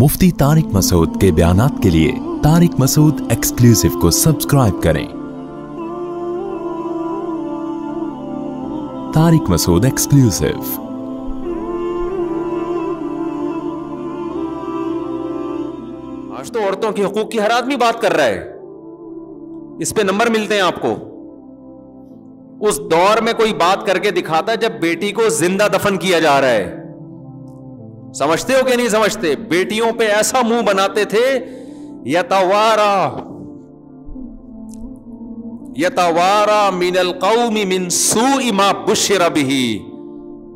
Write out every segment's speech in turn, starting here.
मुफ्ती तारिक मसूद के बयानात के लिए तारिक मसूद एक्सक्लूसिव को सब्सक्राइब करें। तारिक मसूद एक्सक्लूसिव। आज तो औरतों के हकूक की हर आदमी बात कर रहा है। इस पे नंबर मिलते हैं आपको। उस दौर में कोई बात करके दिखाता जब बेटी को ज़िंदा दफन किया जा रहा है। समझते हो कि नहीं समझते? बेटियों पे ऐसा मुँह बनाते थे, यतवारा यतवारा मिनल कौमी मिन सू इमा बुशर बिही।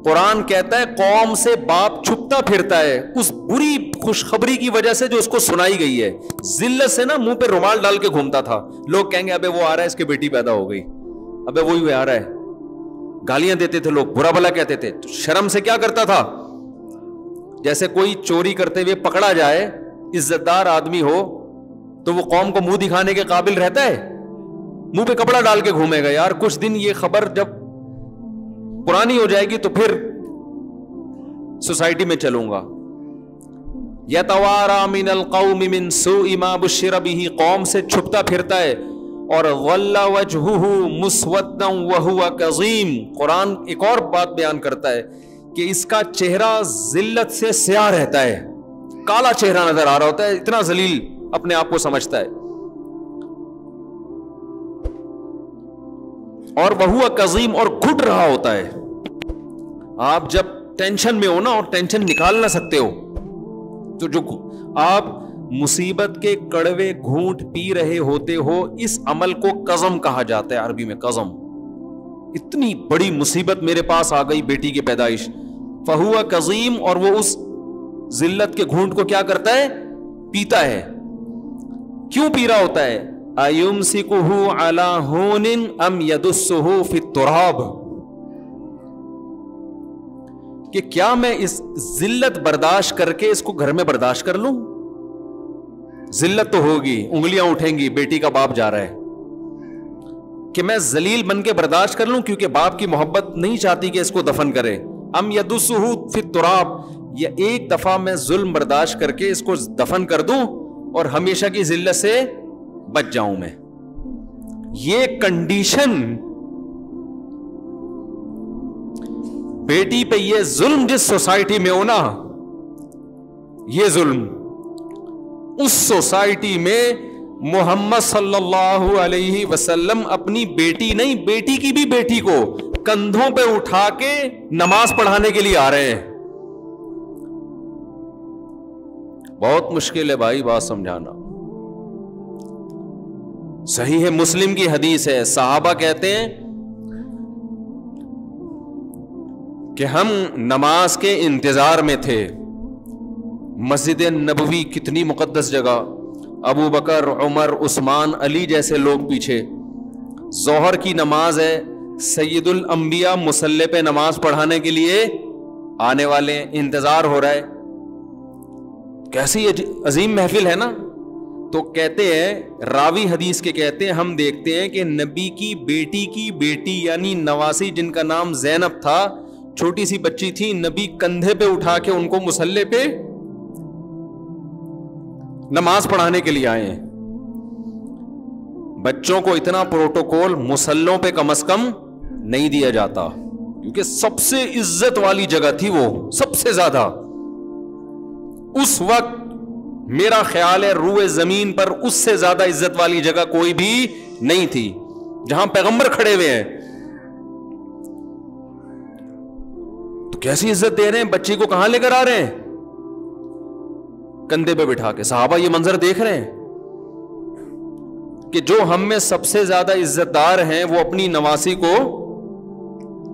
कुरान कहता है, कौम से बाप छुपता फिरता है। उस बुरी खुशखबरी की वजह से जो उसको सुनाई गई है। जिल्लत से ना मुँह पे रुमाल डाल के घूमता था। लोग कहेंगे, अबे वो आ रहा है, इसकी बेटी पैदा हो गई। अबे वही आ रहा है। गालियाँ देते थे लोग, बुरा भला कहते थे। तो शर्म से क्या करता था? जैसे कोई चोरी करते हुए पकड़ा जाए, इज्जतदार आदमी हो तो वो कौम को मुँह दिखाने के काबिल रहता है? मुँह पे कपड़ा डाल के घूमेगा, यार, कुछ दिन ये खबर जब पुरानी हो जाएगी तो फिर सोसाइटी में चलूँगा। यतवारा मिनल कौम मिन सू कौम से छुपता फिरता है, और वल्ला मुस्वद्दम वहुवा कजीम। कुरान एक और बात बयान करता है कि इसका चेहरा जिल्लत से स्या रहता है। काला चेहरा नज़र आ रहा होता है, इतना जलील अपने आप को समझता है। और वहुआ कजीम और घुट रहा होता है। आप जब टेंशन में हो ना और टेंशन निकाल ना सकते हो तो जो आप मुसीबत के कड़वे घूंट पी रहे होते हो, इस अमल को कजम कहा जाता है अरबी में, कजम। इतनी बड़ी मुसीबत मेरे पास आ गई बेटी की पैदाइश। फहुआ कजीम और वो उस जिल्लत के घूंट को क्या करता है? पीता है। क्यों पी रहा होता है? अयुम सिकुहु अला होनिन अम यदुस्सुहु फितुराब कि क्या मैं इस जिल्लत बर्दाश्त करके इसको घर में बर्दाश्त कर लूँ? जिल्लत तो होगी, उंगलियाँ उठेंगी, बेटी का बाप जा रहा है। कि मैं जलील बन के बर्दाश्त कर लूँ क्योंकि बाप की मोहब्बत नहीं चाहती कि इसको दफन करे। अम यदुसहू फिर तुराब, या एक दफ़ा मैं जुल्म बर्दाश्त करके इसको दफन कर दूँ और हमेशा की जिल्लत से बच जाऊँ मैं। ये कंडीशन बेटी पे ये जुल्म जिस सोसाइटी में हो ना, ये जुल्म उस सोसाइटी में मोहम्मद सल्लल्लाहु अलैहि वसल्लम अपनी बेटी नहीं, बेटी की भी बेटी को कंधों पे उठा के नमाज़ पढ़ाने के लिए आ रहे हैं। बहुत मुश्किल है भाई बात समझाना। सही है, मुस्लिम की हदीस है। साहबा कहते हैं कि हम नमाज़ के इंतज़ार में थे। मस्जिद नबवी कितनी मुकद्दस जगह। अबू बकर, उमर, उस्मान, अली जैसे लोग पीछे। जोहर की नमाज़ है सैदुल अंबिया मुसल्ले पे नमाज़ पढ़ाने के लिए आने वाले इंतज़ार हो रहा है। कैसी अजीम महफिल है ना? तो कहते हैं, रावी हदीस के कहते हैं, हम देखते हैं कि नबी की बेटी की बेटी, यानी नवासी जिनका नाम जैनब था, छोटी सी बच्ची थी, नबी कंधे पे उठा के उनको मुसल्ले पे नमाज़ पढ़ाने के लिए आए बच्चों को इतना प्रोटोकॉल मुसल्लों पे कम अज कम नहीं दिया जाता। क्योंकि सबसे इज़्ज़त वाली जगह थी वो, सबसे ज़्यादा। उस वक्त मेरा ख्याल है रूए ज़मीन पर उससे ज़्यादा इज़्ज़त वाली जगह कोई भी नहीं थी, जहाँ पैगंबर खड़े हुए हैं। तो कैसी इज़्ज़त दे रहे हैं? बच्ची को कहाँ लेकर आ रहे हैं? कंधे पे बिठा के। साहबा ये मंजर देख रहे हैं कि जो हम में सबसे ज़्यादा इज्जतदार हैं, वो अपनी नवासी को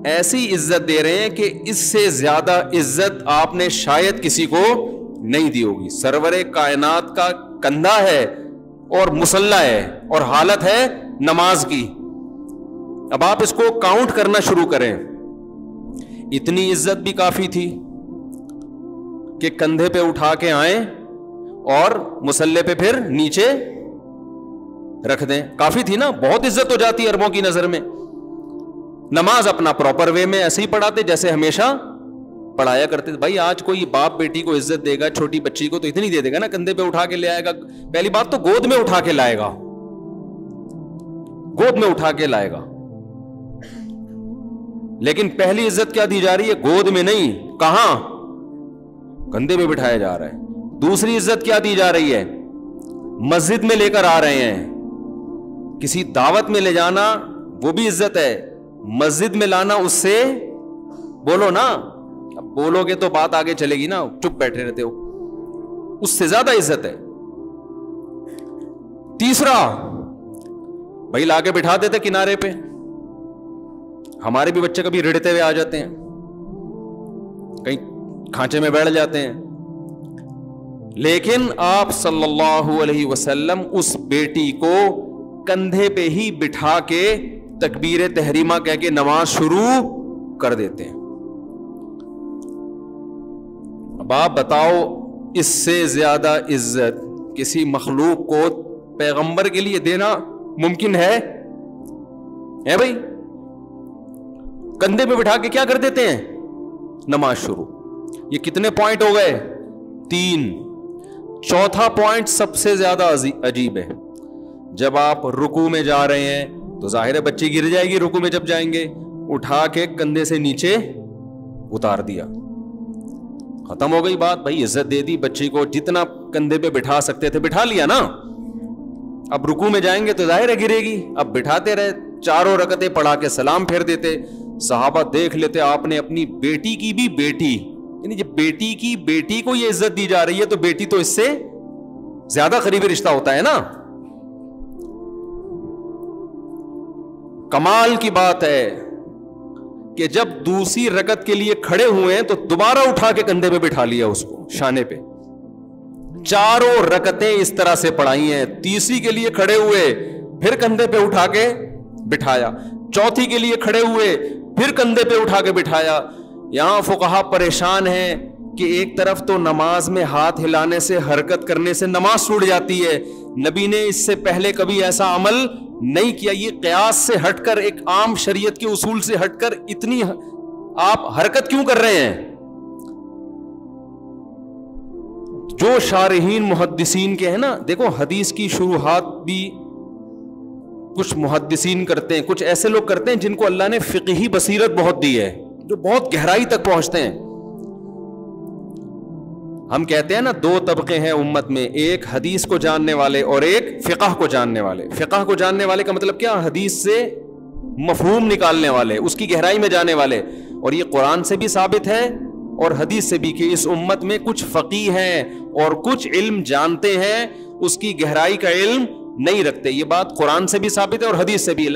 ऐसी इज़्ज़त दे रहे हैं कि इससे ज़्यादा इज़्ज़त आपने शायद किसी को नहीं दी होगी। सरवर कायनात का कंधा है और मुसल्ला है और हालत है नमाज़ की। अब आप इसको काउंट करना शुरू करें। इतनी इज़्ज़त भी काफ़ी थी कि कंधे पे उठा के आए और मुसल्ले पे फिर नीचे रख दें। काफ़ी थी ना? बहुत इज़्ज़त हो जाती है अरबों की नज़र में। नमाज़ अपना प्रॉपर वे में ऐसे ही पढ़ाते, जैसे हमेशा पढ़ाया करते थे। भाई, आज कोई बाप बेटी को इज़्ज़त देगा, छोटी बच्ची को तो इतनी दे देगा ना, कंधे पे उठा के ले आएगा। पहली बात तो गोद में उठा के लाएगा। गोद में उठा के लाएगा। लेकिन पहली इज़्ज़त क्या दी जा रही है? गोद में नहीं। कहाँ? कंधे पे बिठाया जा रहा है। दूसरी इज़्ज़त क्या दी जा रही है? मस्जिद में लेकर आ रहे हैं। किसी दावत में ले जाना, वो भी इज़्ज़त है। मस्जिद में लाना उससे, बोलो ना, अब बोलोगे तो बात आगे चलेगी ना, चुप बैठे रहते हो। उससे ज़्यादा इज़्ज़त है। तीसरा, भाई लाके बिठा देते किनारे पे। हमारे भी बच्चे कभी रिड़ते हुए आ जाते हैं। कहीं खांचे में बैठ जाते हैं। लेकिन आप सल्लल्लाहु अलैहि वसल्लम उस बेटी को कंधे पे ही बिठा के तकबीर तहरीमा कह के नमाज़ शुरू कर देते हैं। अब आप बताओ, इससे ज़्यादा इज़्ज़त किसी मखलूक को पैगंबर के लिए देना मुमकिन है? है भाई? कंधे पे बिठा के क्या कर देते हैं? नमाज़ शुरू। ये कितने पॉइंट हो गए? तीन। चौथा पॉइंट सबसे ज़्यादा अजीब है। जब आप रुकू में जा रहे हैं तो ज़ाहिर है बच्ची गिर जाएगी, रुकू में जब जाएँगे। उठा के कंधे से नीचे उतार दिया। खत्म हो गई बात, भाई इज़्ज़त दे दी, बच्ची को जितना कंधे पे बिठा सकते थे, बिठा लिया ना। अब रुकू में जाएँगे तो ज़ाहिर है गिरेगी। अब बिठाते रहे, चारों रकते पढ़ा के सलाम फेर देते। साहबा देख लेते, आपने अपनी बेटी की भी बेटी, यानी जब बेटी की बेटी को ये इज़्ज़त दी जा रही है तो बेटी तो इससे ज़्यादा करीबी रिश्ता होता है ना। कमाल की बात है कि जब दूसरी रकत के लिए खड़े हुए हैं तो दोबारा उठा के कंधे पे बिठा लिया उसको, शाने पे। चारों रकतें इस तरह से पढ़ाई हैं। तीसरी के लिए खड़े हुए, फिर कंधे पे उठा के बिठाया। चौथी के लिए खड़े हुए, फिर कंधे पे उठा के बिठाया। यहाँ फुकहा परेशान है कि एक तरफ़ तो नमाज़ में हाथ हिलाने से, हरकत करने से नमाज़ टूट जाती है। नबी ने इससे पहले कभी ऐसा अमल नहीं किया। ये कयास से हटकर, एक आम शरीयत के उसूल से हटकर इतनी आप हरकत क्यों कर रहे हैं? जो शारहीन मुहदसिन के हैं ना, देखो हदीस की शुरुआत भी कुछ मुहदसिन करते हैं, कुछ ऐसे लोग करते हैं जिनको अल्लाह ने फिकही बसीरत बहुत दी है, जो बहुत गहराई तक पहुँचते हैं। हम कहते हैं ना, दो तबके हैं उम्मत में, एक हदीस को जानने वाले और एक फ़िका को जानने वाले। फ़िक़ह को जानने वाले का मतलब क्या? हदीस से मफहूम निकालने वाले, उसकी गहराई में जाने वाले। और ये कुरान से भी साबित है और हदीस से भी कि इस उम्मत में कुछ फ़की हैं और कुछ इल्म जानते हैं, उसकी गहराई का इल्म नहीं रखते। ये बात कुरान से भी साबित है और हदीस से भी।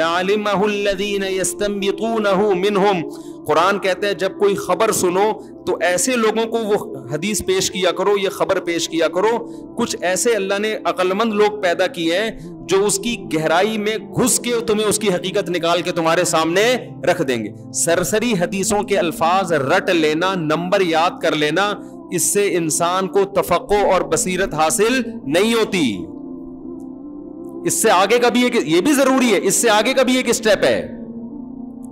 मिनहुम। कुरान कहते हैं, जब कोई खबर सुनो तो ऐसे लोगों को वो हदीस पेश किया करो, ये खबर पेश किया करो। कुछ ऐसे अल्लाह ने अक्लमंद लोग पैदा किए हैं, जो उसकी गहराई में घुस के तुम्हें उसकी हकीकत निकाल के तुम्हारे सामने रख देंगे। सरसरी हदीसों के अल्फाज रट लेना, नंबर याद कर लेना, इससे इंसान को तफक्को और बसीरत हासिल नहीं होती। इससे आगे का भी एक, ये भी ज़रूरी है, इससे आगे का भी एक स्टेप है।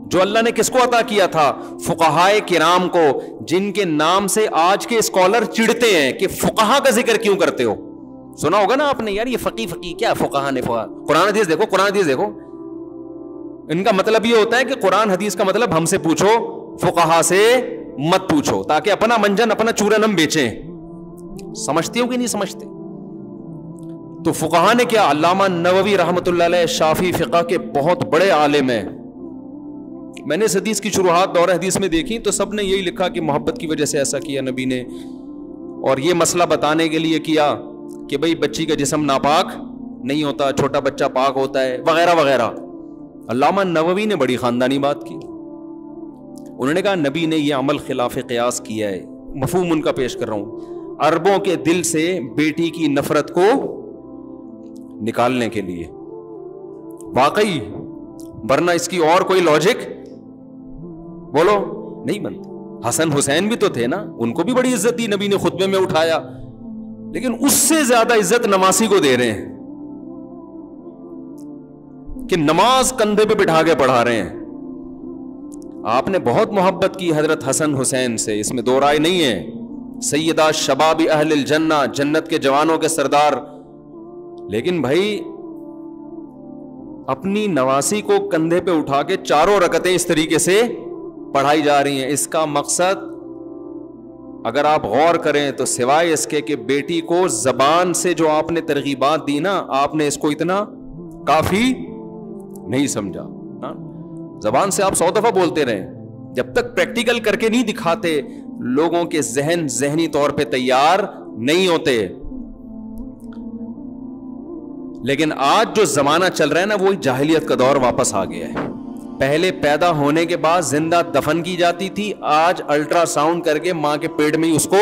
जो अल्लाह ने किसको अता किया था? फुकाहाए किराम को, जिनके नाम से आज के स्कॉलर चिढ़ते हैं कि फुकाहा का ज़िक्र क्यों करते हो? सुना होगा ना आपने, यार ये फकी फकी, क्या फुकाहा ने फुका कुरान हदीस देखो, कुरान हदीस देखो। इनका मतलब ये होता है कि कुरान हदीस का मतलब हमसे पूछो, फुकाहा से मत पूछो, ताकि अपना मंजन, अपना चूरन हम बेचें। समझते हो कि नहीं समझते? तो फुकाहा ने क्या, अल्लामा नववी रहमत शाफी फ़िका के बहुत बड़े आलिम हैं। मैंने इस हदीस की शुरुआत दौर हदीस में देखी तो सबने यही लिखा कि मोहब्बत की वजह से ऐसा किया नबी ने। और ये मसला बताने के लिए किया कि भाई, बच्ची का जिसम नापाक नहीं होता, छोटा बच्चा पाक होता है, वगैरह वगैरह। अल्लामा नववी ने बड़ी ख़ानदानी बात की। उन्होंने कहा, नबी ने यह अमल खिलाफ कयास किया है। मफहूम उनका पेश कर रहा हूँ। अरबों के दिल से बेटी की नफरत को निकालने के लिए। वाकई, वरना इसकी और कोई लॉजिक बोलो। नहीं बनती हसन हुसैन भी तो थे ना, उनको भी बड़ी इज़्ज़त दी नबी ने खुतबे में उठाया। लेकिन उससे ज़्यादा इज़्ज़त नमासी को दे रहे हैं। कि नमाज़ कंधे पे बिठा के पढ़ा रहे हैं। आपने बहुत मोहब्बत की हज़रत हसन हुसैन से, इसमें दो राय नहीं है। सैयदा शबाब अहल जन्ना, जन्नत के जवानों के सरदार लेकिन भाई, अपनी नवासी को कंधे पे उठा के चारों रकतें इस तरीके से पढ़ाई जा रही हैं। इसका मकसद, अगर आप गौर करें तो सिवाय इसके कि बेटी को जबान से जो आपने तरगीबात दी ना, आपने इसको इतना काफ़ी नहीं समझा हाँ? जबान से आप सौ दफ़ा बोलते रहे। जब तक प्रैक्टिकल करके नहीं दिखाते, लोगों के जहन जहनी तौर पे तैयार नहीं होते। लेकिन आज जो जमाना चल रहा है ना, वो जाहिलियत का दौर वापस आ गया है। पहले पैदा होने के बाद ज़िंदा दफन की जाती थी, आज अल्ट्रासाउंड करके माँ के पेट में ही उसको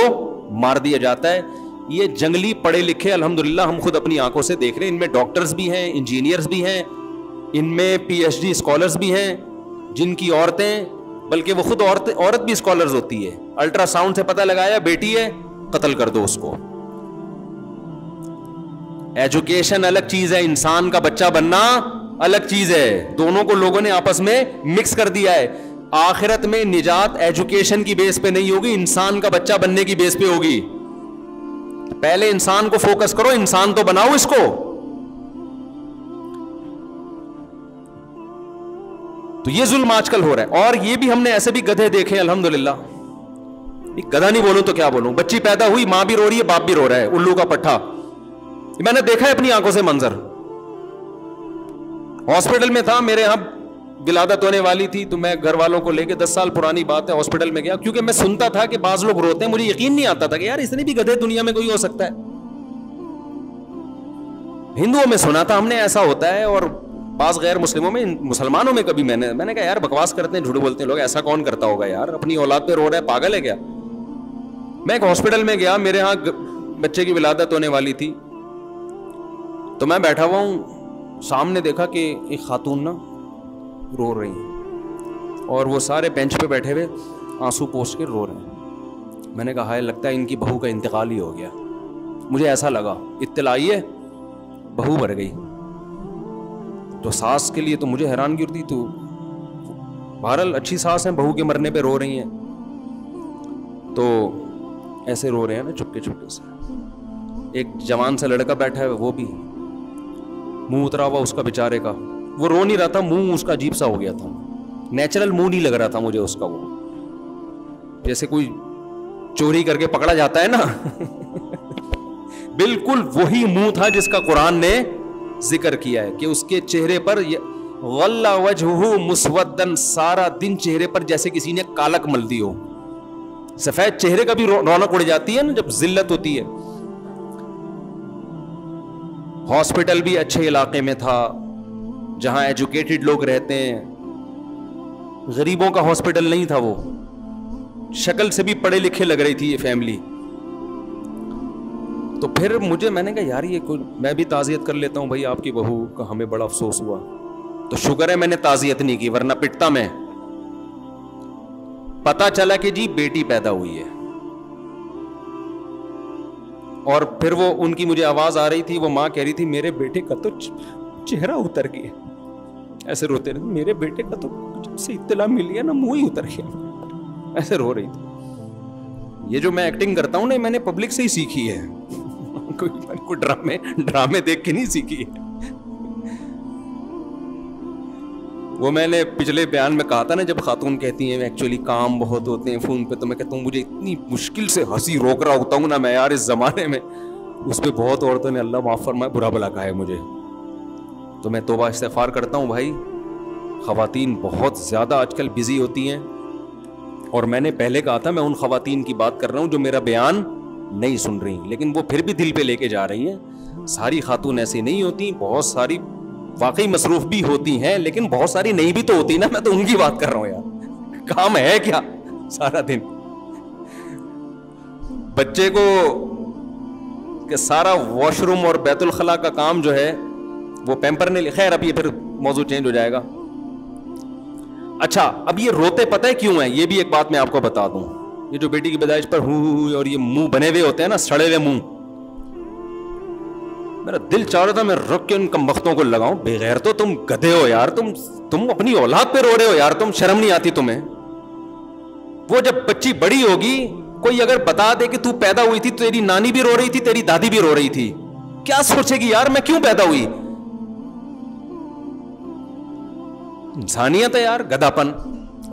मार दिया जाता है। ये जंगली पढ़े लिखे, अल्हम्दुलिल्लाह, हम खुद अपनी आँखों से देख रहे हैं। इनमें डॉक्टर्स भी हैं, इंजीनियर्स भी हैं, इनमें पीएचडी स्कॉलर्स भी हैं, जिनकी औरतें, बल्कि वो खुद औरत औरत भी स्कॉलर्स होती है। अल्ट्रासाउंड से पता लगाया, बेटी है, कत्ल कर दो उसको। एजुकेशन अलग चीज़ है, इंसान का बच्चा बनना अलग चीज़ है। दोनों को लोगों ने आपस में मिक्स कर दिया है। आखिरत में निजात एजुकेशन की बेस पे नहीं होगी, इंसान का बच्चा बनने की बेस पे होगी। पहले इंसान को फोकस करो, इंसान तो बनाओ इसको। तो ये जुल्म आजकल हो रहा है। और ये भी हमने ऐसे भी गधे देखे अल्हम्दुलिल्लाह। गधा नहीं बोलूँ तो क्या बोलूँ? बच्ची पैदा हुई, माँ भी रो रही है, बाप भी रो रहा है। उल्लू का पट्टा। मैंने देखा है अपनी आँखों से मंजर। हॉस्पिटल में था, मेरे यहाँ विलादत होने वाली थी तो मैं घर वालों को लेके दस साल पुरानी बात है, हॉस्पिटल में गया, क्योंकि मैं सुनता था कि बाज लोग रोते हैं, मुझे यकीन नहीं आता था कि यार इतने भी गधे दुनिया में कोई हो सकता है। हिंदुओं में सुना था हमने, ऐसा होता है, और पास गैर मुस्लिमों में, मुसलमानों में कभी मैंने मैंने कहा, यार, बकवास करते हैं, झूठ बोलते हैं लोग, ऐसा कौन करता होगा यार? अपनी औलाद पे रो रहा है, पागल है क्या? मैं एक हॉस्पिटल में गया, मेरे यहाँ बच्चे की विलादत होने वाली थी। तो मैं बैठा हुआ हूँ, सामने देखा कि एक खातून ना रो रही है। और वो सारे बेंच पे बैठे हुए आँसू पोस के रो रहे हैं। मैंने कहा है लगता है इनकी बहू का इंतकाल ही हो गया। मुझे ऐसा लगा इत्तलाई है बहू भर गई। तो सास के लिए तो मुझे हैरानगी होती तो बहरल अच्छी सास है, बहू के मरने पे रो रही हैं। तो ऐसे रो रहे हैं ना चुपके चुपके से। एक जवान सा लड़का बैठा है, वो भी मुँह उतरा हुआ उसका बेचारे का। वो रो नहीं रहा था, मुँह उसका अजीब सा हो गया था। नेचुरल मुँह नहीं लग रहा था मुझे उसका वो। जैसे कोई चोरी करके पकड़ा जाता है ना। बिल्कुल वही मुँह था जिसका कुरान ने ज़िक्र किया है कि उसके चेहरे पर वल्ला सारा दिन चेहरे पर जैसे किसी ने कालक मल दी हो। सफ़ेद चेहरे का भी रौनक उड़ जाती है ना जब जिल्लत होती है। हॉस्पिटल भी अच्छे इलाके में था, जहाँ एजुकेटेड लोग रहते हैं। गरीबों का हॉस्पिटल नहीं था वो। शक्ल से भी पढ़े लिखे लग रही थी ये फैमिली। तो फिर मुझे, मैंने कहा, यार, ये कुछ मैं भी ताज़ियत कर लेता हूँ भाई, आपकी बहू का हमें बड़ा अफसोस हुआ। तो शुक्र है मैंने ताज़ियत नहीं की, वरना पिटता मैं। पता चला कि जी, बेटी पैदा हुई है। और फिर वो उनकी मुझे आवाज़ आ रही थी, वो माँ कह रही थी, मेरे बेटे का तो चेहरा उतर गया ऐसे रोते रहे मेरे बेटे का तो जब से इतला मिल गया ना, मुँह ही उतर गया। ऐसे रो रही थी। ये जो मैं एक्टिंग करता हूँ ना मैंने पब्लिक से ही सीखी है। कोई ड्रामे ड्रामे देख के नहीं सीखी है। वो मैंने पिछले बयान में कहा था ना, जब खातून कहती हैं, एक्चुअली काम बहुत होते हैं फ़ोन पे तो मैं कहता हूँ, मुझे इतनी मुश्किल से हँसी रोक रहा होता हूँ ना मैं यार इस ज़माने में। उस पर बहुत औरतों ने अल्लाह माफ़ फरमाए बुरा भला कहा है मुझे। तो मैं तोबा इस्तफार करता हूँ भाई। ख़वातीन बहुत ज़्यादा आजकल बिज़ी होती हैं। और मैंने पहले कहा था, मैं उन खातन की बात कर रहा हूँ जो मेरा बयान नहीं सुन रही लेकिन वो फिर भी दिल पे लेके जा रही हैं। सारी खातून ऐसी नहीं होती, बहुत सारी वाकई मसरूफ भी होती हैं, लेकिन बहुत सारी नहीं भी तो होती ना, मैं तो उनकी बात कर रहा हूँ यार। काम है क्या सारा दिन? बच्चे को कि सारा वॉशरूम और बैतुल खला का काम जो है, वो पैम्पर ने खैर, अब ये फिर मौजूद चेंज हो जाएगा। अच्छा अब ये रोते पता है क्यों है? ये भी एक बात मैं आपको बता दूँ। ये जो बेटी की पैदाइश पर हु, और ये मुँह बने हुए होते हैं ना, सड़े हुए मुँह मेरा दिल चाह रहा था मैं रुक के उन कमबख्तों को लगाऊँ। बेगैर तो तुम गधे हो यार, तुम तुम अपनी औलाद पे रो रहे हो यार, तुम शर्म नहीं आती तुम्हें। वो जब बच्ची बड़ी होगी, कोई अगर बता दे कि तू पैदा हुई थी, तेरी नानी भी रो रही थी, तेरी दादी भी रो रही थी। क्या सोचेगी यार, मैं क्यों पैदा हुई? इंसानियत है यार गदापन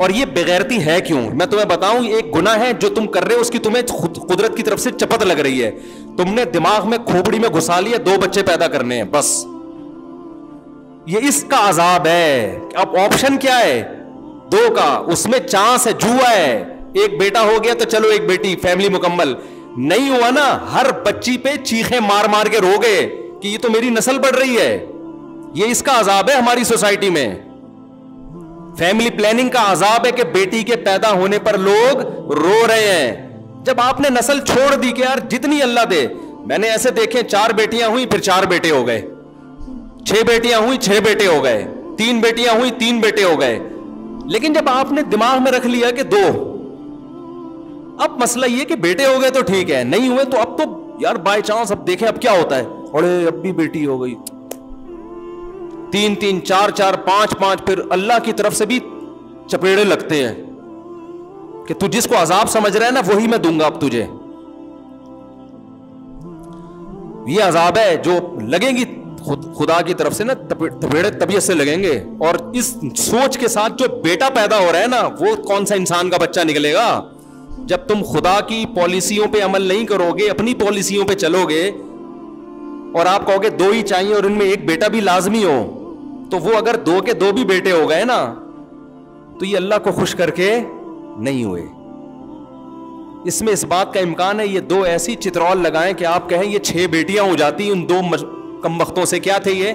और ये बेगैरती है क्यों? मैं तुम्हें बताऊँ एक गुना है जो तुम कर रहे हो, उसकी तुम्हें कुदरत की तरफ़ से चपत लग रही है। तुमने दिमाग में खोपड़ी में घुसा लिया दो बच्चे पैदा करने हैं, बस। ये इसका अजाब है अब ऑप्शन क्या है? दो का, उसमें चांस है, जुआ है। एक बेटा हो गया तो चलो एक बेटी फैमिली मुकम्मल। नहीं हुआ ना, हर बच्ची पे चीखे मार मार के रोगे कि ये तो मेरी नस्ल बढ़ रही है। ये इसका अजाब है हमारी सोसाइटी में। फैमिली प्लानिंग का अजाब है कि बेटी के पैदा होने पर लोग रो रहे हैं। जब आपने नस्ल छोड़ दी कि यार जितनी अल्लाह दे, मैंने ऐसे देखे चार बेटियाँ हुई, फिर चार बेटे हो गए। छह बेटियाँ हुई, छह बेटे हो गए। तीन बेटियाँ हुई, तीन बेटे हो गए। लेकिन जब आपने दिमाग में रख लिया कि दो, अब मसला ये कि बेटे हो गए तो ठीक है, नहीं हुए तो अब तो यार बाय चांस अब देखें अब क्या होता है। अरे, अब भी बेटी हो गई। तीन तीन, चार चार, पाँच पाँच, फिर अल्लाह की तरफ़ से भी चपेड़े लगते हैं। कि तू जिसको अजाब समझ रहा है ना, वही मैं दूँगा अब तुझे। ये अजाब है जो लगेंगी खुद, खुदा की तरफ़ से ना तपेड़े तबीयत से लगेंगे। और इस सोच के साथ जो बेटा पैदा हो रहा है ना, वो कौन सा इंसान का बच्चा निकलेगा? जब तुम खुदा की पॉलिसियों पे अमल नहीं करोगे, अपनी पॉलिसियों पे चलोगे, और आप कहोगे दो ही चाहिए और इनमें एक बेटा भी लाजमी हो तो वो अगर दो के दो भी बेटे हो गए ना तो ये अल्लाह को खुश करके नहीं हुए। इसमें इस बात का इम्कान है, ये दो ऐसी चित्रौल लगाएँ कि आप कहें, ये छह बेटियाँ हो जाती, उन दो कम वक्तों से क्या थे ये?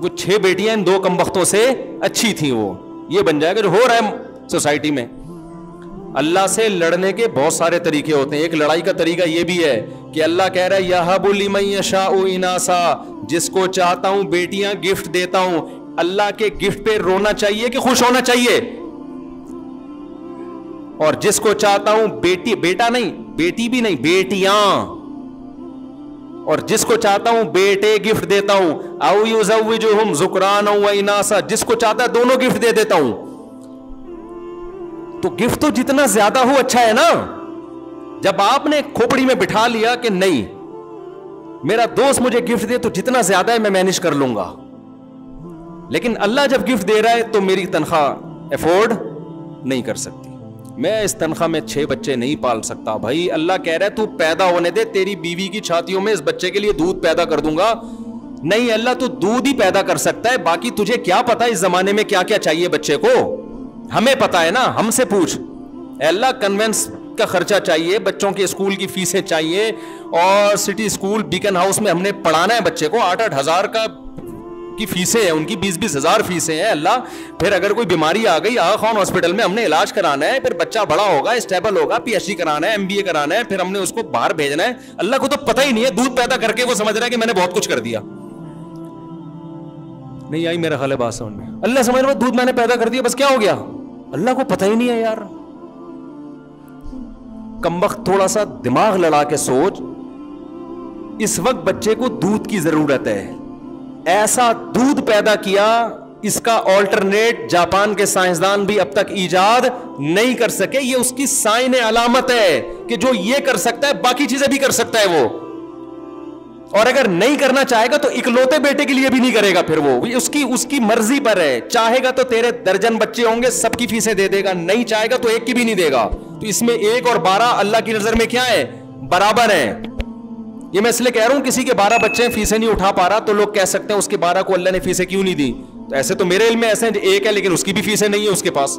वो छह बेटियाँ, इन दो कम वक्तों से अच्छी थी वो। ये बन जाएगा जो हो रहा है सोसाइटी में। अल्लाह से लड़ने के बहुत सारे तरीके होते हैं। एक लड़ाई का तरीका यह भी है कि अल्लाह कह रहा है यह इनासा जिसको चाहता हूँ बेटियाँ गिफ्ट देता हूँ। अल्लाह के गिफ्ट पे रोना चाहिए कि खुश होना चाहिए? और जिसको चाहता हूँ, बेटी, बेटा नहीं, बेटी भी नहीं, बेटियाँ। और जिसको चाहता हूँ, बेटे गिफ्ट देता हूँ। आओ यू जो हम जुकरान इनासा जिसको चाहता है, दोनों गिफ्ट दे देता हूँ। तो गिफ्ट तो जितना ज़्यादा हो अच्छा है ना? जब आपने खोपड़ी में बिठा लिया कि नहीं, मेरा दोस्त मुझे गिफ्ट दे तो जितना ज़्यादा है, मैं मैनेज कर लूँगा। लेकिन अल्लाह जब गिफ्ट दे रहा है तो मेरी तनख्वाह अफोर्ड नहीं कर सकती। मैं इस तनख्वाह में छह बच्चे नहीं पाल सकता। भाई, अल्लाह कह रहा है, तू पैदा होने दे, तेरी बीवी की छातियों में इस बच्चे के लिए दूध पैदा कर दूँगा। नहीं, अल्लाह, तू दूध ही पैदा कर सकता है। बाकी तुझे क्या पता इस जमाने में क्या क्या चाहिए बच्चे को? हमें पता है ना, हमसे पूछ। अल्लाह कन्वेंस का खर्चा चाहिए, बच्चों के स्कूल की फीसें चाहिए, और सिटी स्कूल, बीकन हाउस में हमने पढ़ाना है बच्चे को। आठ आठ हज़ार का की फीसें हैं, उनकी बीस बीस हज़ार फीसें हैं, अल्लाह। फिर अगर कोई बीमारी आ गई, आगा खान हॉस्पिटल में हमने इलाज कराना है, फिर बच्चा बड़ा होगा, स्टेबल होगा, पीएचडी कराना है, एमबीए कराना है, फिर हमने उसको बाहर भेजना है। अल्लाह को तो पता ही नहीं है, दूध पैदा करके वो समझ रहा है कि मैंने बहुत कुछ कर दिया। नहीं आई मेरा ख्याल है बात समझ में। अल्लाह समझ रहा दूध मैंने पैदा कर दिया, बस क्या हो गया? अल्लाह को पता ही नहीं है यार। कम वक्त थोड़ा सा दिमाग लड़ा के सोच, इस वक्त बच्चे को दूध की ज़रूरत है। ऐसा दूध पैदा किया, इसका ऑल्टरनेट जापान के साइंसदान भी अब तक ईजाद नहीं कर सके। ये उसकी साइन अलामत है कि जो ये कर सकता है, बाकी चीज़ें भी कर सकता है वो। और अगर नहीं करना चाहेगा तो इकलौते बेटे के लिए भी नहीं करेगा फिर वो। उसकी उसकी मर्ज़ी पर है। चाहेगा तो तेरे दर्जन बच्चे होंगे, सबकी फीसें दे देगा। नहीं चाहेगा तो एक की भी नहीं देगा। तो इसमें एक और बारह, अल्लाह की नज़र में क्या है? बराबर है। ये मैं इसलिए कह रहा हूँ, किसी के बारह बच्चे फीसें नहीं उठा पा रहा तो लोग कह सकते हैं उसके बारह को अल्लाह ने फीसें क्यों नहीं दी? तो ऐसे तो मेरे इल्म में ऐसे एक है, लेकिन उसकी भी फीसें नहीं है उसके पास।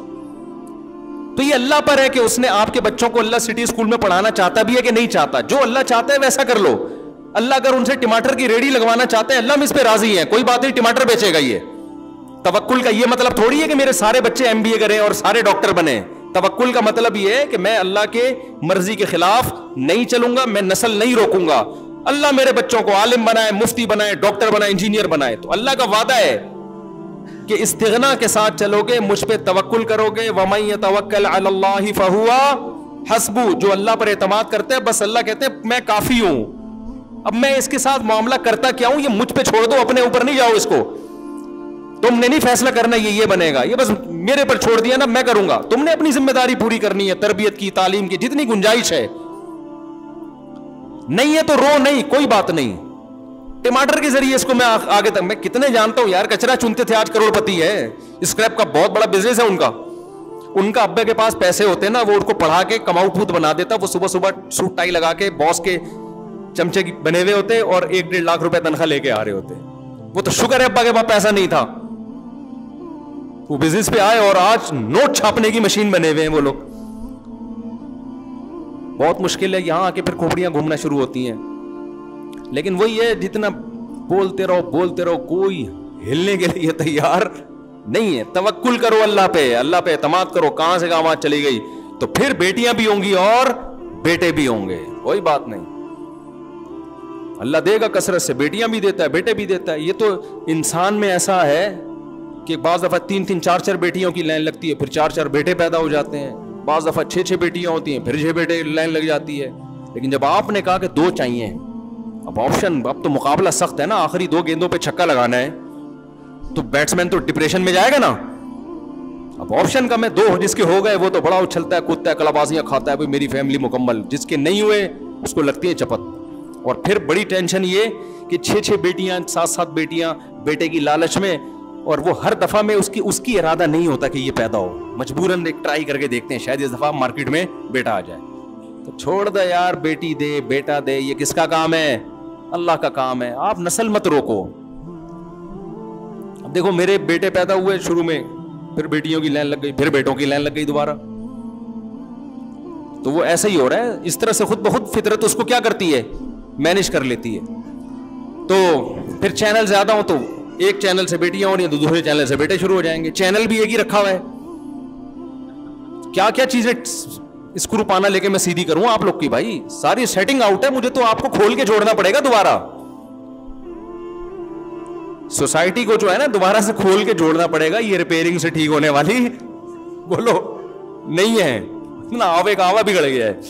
तो ये अल्लाह पर है कि उसने आपके बच्चों को अल्लाह सिटी स्कूल में पढ़ाना चाहता भी है कि नहीं चाहता? जो अल्लाह चाहता है, वैसा कर लो। अल्लाह अगर उनसे टमाटर की रेडी लगवाना चाहते हैं, अल्लाह में इस पे राज़ी है, कोई बात नहीं, टमाटर बेचेगा ये। तवक्कुल का ये मतलब थोड़ी है कि मेरे सारे बच्चे एमबीए करें और सारे डॉक्टर बने। तवक्कुल का मतलब ये है कि मैं अल्लाह के मर्ज़ी के खिलाफ नहीं चलूँगा, मैं नस्ल नहीं रोकूँगा। अल्लाह मेरे बच्चों को आलिम बनाए, मुफ्ती बनाए, डॉक्टर बनाए, इंजीनियर बनाए। तो अल्लाह का वादा है कि इस्तिगना के साथ चलोगे, मुझ पर तवक्ल करोगे वमई तवक्ल फहुआ हसबू। जो अल्लाह पर एतमाद करते हैं, बस अल्लाह कहते हैं, मैं काफ़ी हूँ। अब मैं इसके साथ मामला करता क्या हूँ? ये मुझ पे छोड़ दो, अपने ऊपर नहीं जाओ इसको। तुमने नहीं फैसला करना, ये ये बनेगा। ये बस मेरे पर छोड़ दिया ना, मैं करूँगा। तुमने अपनी ज़िम्मेदारी पूरी करनी है, तरबियत की, तालीम की, जितनी गुंजाइश है। नहीं है तो रो नहीं, कोई बात नहीं। टमाटर के ज़रिए इसको मैं आगे तक मैं कितने जानता हूँ यार, कचरा चुनते थे आज करोड़पति है। स्क्रैप का बहुत बड़ा बिज़नेस है उनका। उनका अब्बे के पास पैसे होते ना, वो उनको पढ़ा के कमाऊ बना देता वो सुबह सुबह सूट टाई लगा के बॉस के चमचे बने हुए होते और एक डेढ़ लाख रुपए तनख्वाह लेके आ रहे होते वो तो शुगर है अब्बा के पास पैसा नहीं था। वो बिज़नेस पे आए और आज नोट छापने की मशीन बने हुए हैं वो लोग। बहुत मुश्किल है यहाँ आके फिर खोपड़ियाँ घूमना शुरू होती हैं। लेकिन वही है, जितना बोलते रहो बोलते रहो, कोई हिलने के लिए तैयार नहीं है। तवक्कुल करो अल्लाह पे अल्लाह पे एतमाद करो, कहाँ से कहाँ चली गई? तो फिर बेटियाँ भी होंगी और बेटे भी होंगे, कोई बात नहीं। अल्लाह देगा कसरत से, बेटियाँ भी देता है, बेटे भी देता है। ये तो इंसान में ऐसा है कि बाज दफ़ा तीन तीन चार चार बेटियों की लाइन लगती है, फिर चार चार बेटे पैदा हो जाते हैं। बाज दफ़ा छह छह बेटियाँ होती हैं, फिर छह बेटे लाइन लग जाती है। लेकिन जब आपने कहा कि दो चाहिए, अब ऑप्शन अब तो मुकाबला सख्त है ना, आखिरी दो गेंदों पे छक्का लगाना है तो बैट्समैन तो डिप्रेशन में जाएगा ना? अब ऑप्शन का मैं दो, जिसके हो गए, वो तो बड़ा उछलता है, कूदता है, कलाबाजियाँ खाता है, भाई मेरी फैमिली मुकम्मल, जिसके नहीं हुए, उसको लगती है चपत। और फिर बड़ी टेंशन ये कि छह छह बेटियाँ, सात सात बेटियाँ, बेटे की लालच में और वो हर दफ़ा में उसकी उसकी इरादा नहीं होता कि ये पैदा हो। मजबूरन एक ट्राई करके देखते हैं, शायद इस दफ़ा मार्केट में बेटा आ जाए। तो छोड़ दे यार, बेटी दे, बेटा दे, ये किसका काम है? अल्लाह का काम है। आप नस्ल मत रोको। अब देखो, मेरे बेटे पैदा हुए शुरू में, फिर बेटियों की लाइन लग गई, फिर बेटों की लाइन लग गई दोबारा। तो वो ऐसा ही हो रहा है। इस तरह से खुद बहुत फितरत उसको क्या करती है? मैनेज कर लेती है। तो फिर चैनल ज़्यादा हो तो एक चैनल से बेटियाँ हो रही है दूसरे चैनल से बेटे शुरू हो जाएँगे। चैनल भी एक ही रखा हुआ है। क्या क्या चीज़ें स्क्रू पाना लेके मैं सीधी करूँ आप लोग की भाई? सारी सेटिंग आउट है, मुझे तो आपको खोल के जोड़ना पड़ेगा दोबारा। सोसाइटी को जो है ना, दोबारा से खोल के जोड़ना पड़ेगा, ये रिपेयरिंग से ठीक होने वाली। बोलो, नहीं है। ना आवे का आवा बिगड़ गया है।